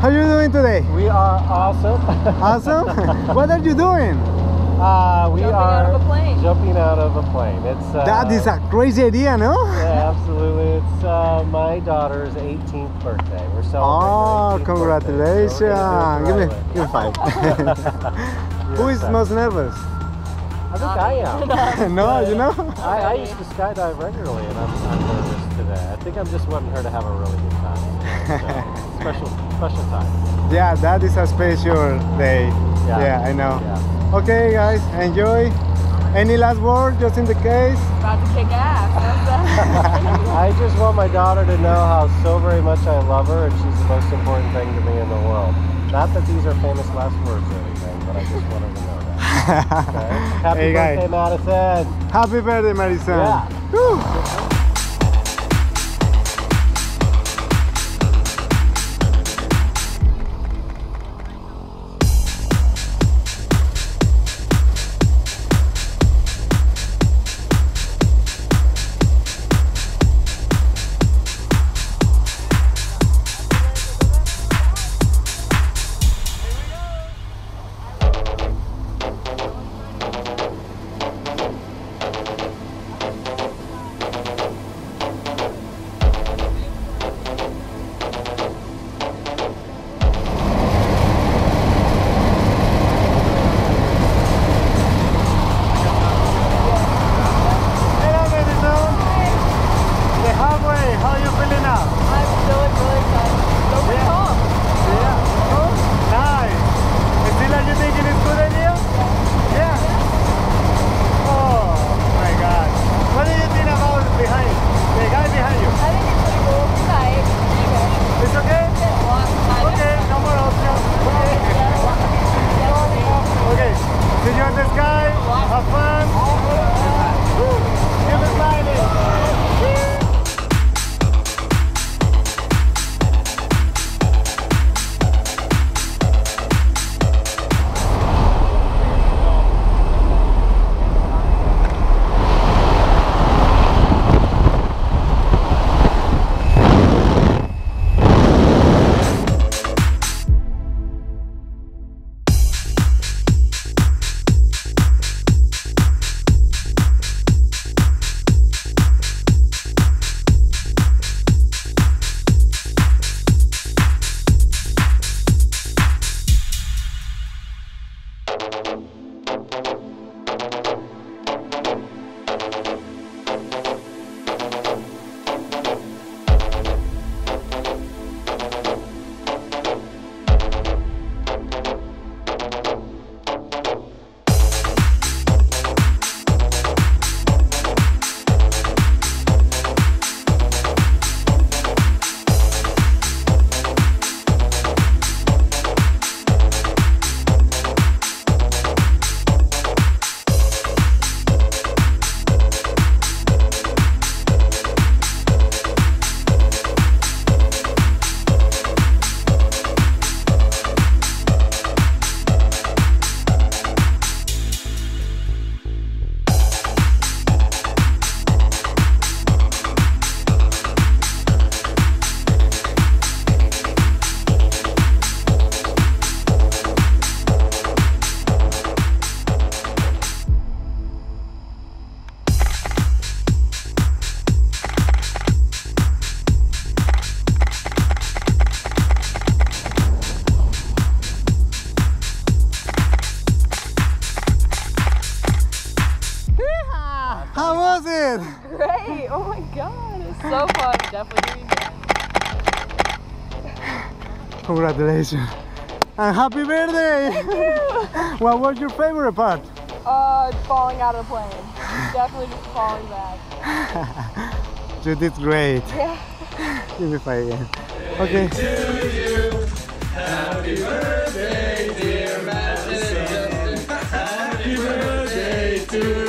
How are you doing today? We are awesome. Awesome. what are you doing? Uh, we Jumping are out of a plane. jumping out of a plane. It's uh, That is a crazy idea, no? yeah, absolutely. It's uh, my daughter's 18th birthday. We're celebrating. Oh, her 18th congratulations! Birthday, Give me, give me five. Who is most nervous? I think I am. no, you know. I, I used to skydive regularly, and I'm, I'm nervous today. I think I'm just wanting her to have a really good time. So, special, special time. Yeah, that is a special day. Yeah. Yeah, I know. Yeah. Okay, guys, enjoy. Any last word, just in the case? About to kick ass. I just want my daughter to know how so very much I love her, and she's the most important thing to me in the world. Not that these are famous last words or anything, but I just want her to know that. Okay? Happy Hey, guys. birthday, Madison. Happy birthday, Madison! Yeah. Great. Oh my god. It's so fun. Definitely doing it. Congratulations. And happy birthday! Thank you. what was your favorite part? Uh, falling out of the plane. Definitely just falling back. you did great. Yeah. Give me five again. Okay. Happy birthday, dear Matt and Justin. Happy birthday to you.